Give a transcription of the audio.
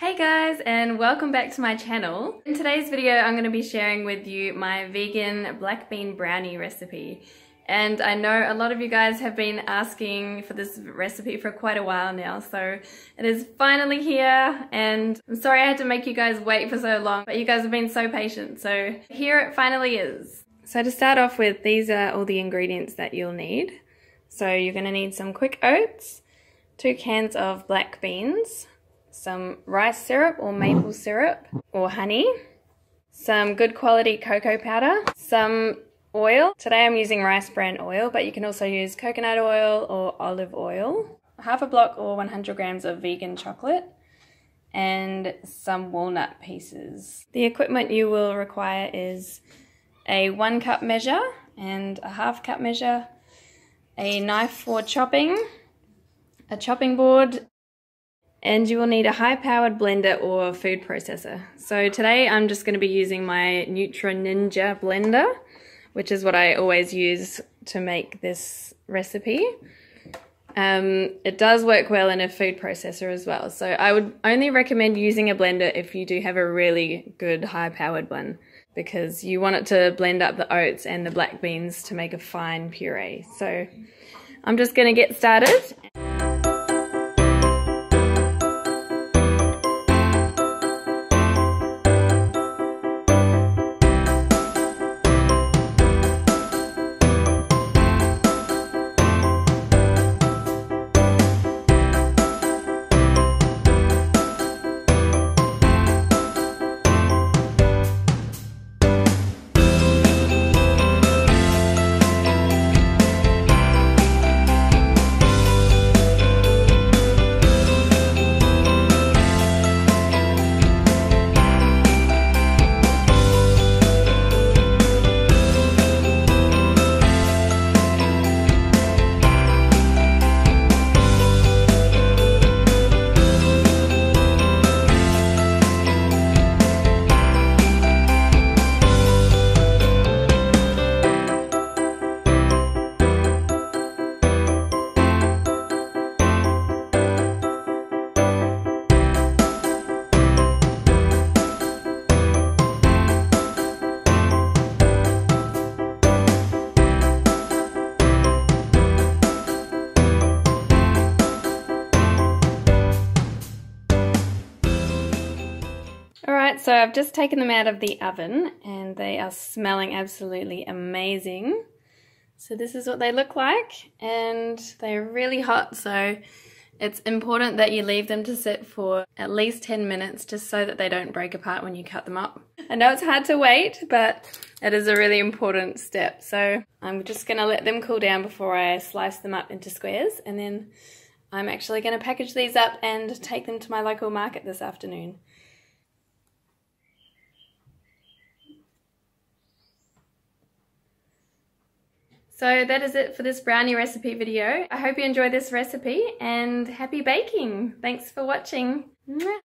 Hey guys and welcome back to my channel. In today's video I'm going to be sharing with you my vegan black bean brownie recipe. And I know a lot of you guys have been asking for this recipe for quite a while now, so it is finally here and I'm sorry I had to make you guys wait for so long, but you guys have been so patient, so here it finally is. So to start off with, these are all the ingredients that you'll need. So you're going to need some quick oats, two cans of black beans, some rice syrup or maple syrup or honey, some good quality cocoa powder, some oil. Today I'm using rice bran oil, but you can also use coconut oil or olive oil, half a block or 100 grams of vegan chocolate, and some walnut pieces. The equipment you will require is a one cup measure and a half cup measure, a knife for chopping, a chopping board, and you will need a high powered blender or food processor. So today I'm just going to be using my Nutri Ninja blender, which is what I always use to make this recipe. Um, it does work well in a food processor as well. So I would only recommend using a blender if you do have a really good high powered one because you want it to blend up the oats and the black beans to make a fine puree. So I'm just going to get started. Alright, so I've just taken them out of the oven and they are smelling absolutely amazing. So this is what they look like and they're really hot so it's important that you leave them to sit for at least 10 minutes just so that they don't break apart when you cut them up. I know it's hard to wait but it is a really important step so I'm just going to let them cool down before I slice them up into squares and then I'm actually going to package these up and take them to my local market this afternoon. So that is it for this brownie recipe video. I hope you enjoy this recipe and happy baking. Thanks for watching.